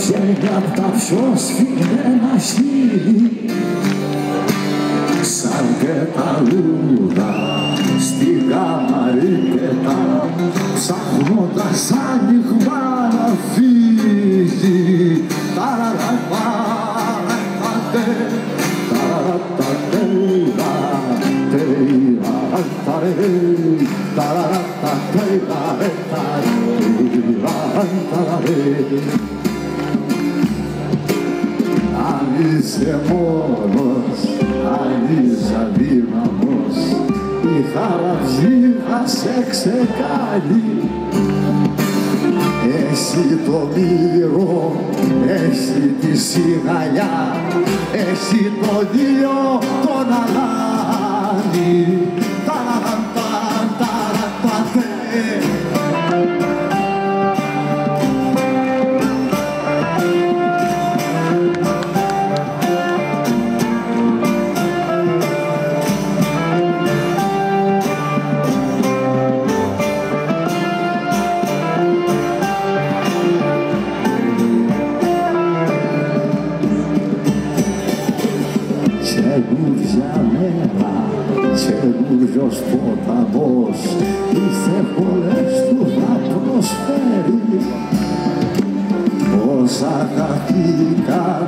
Sięgam tam wciąż winę na αν είσαι μόνος, αν είσαι αδύναμος η χαραυγή θα σε ξεκάνει έχει το μύρο, έχει τη σιγαλιά, έχει το δυο καινούργια μέρα, καινούργιος ποταμός, οι θεπολές του θα προσφέρει. Όσα χαθήκαν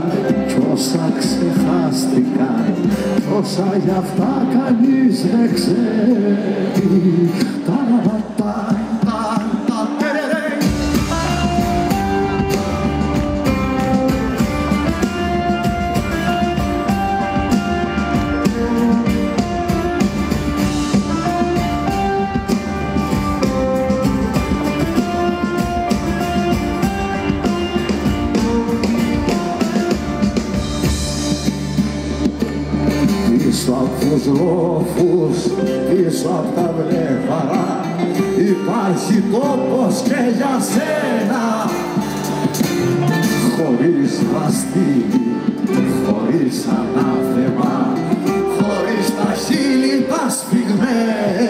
κι όσα ξεχάστηκαν, κι όσα γι' αυτά κανείς δεν ξέρει. Πίσω απ' τους λόφους, πίσω απ' τα βλέφαρα υπάρχει τόπος και για σένα. Χωρίς βαστίδι, χωρίς ανάθεμα χωρίς τα χείλη τα σφιγμένα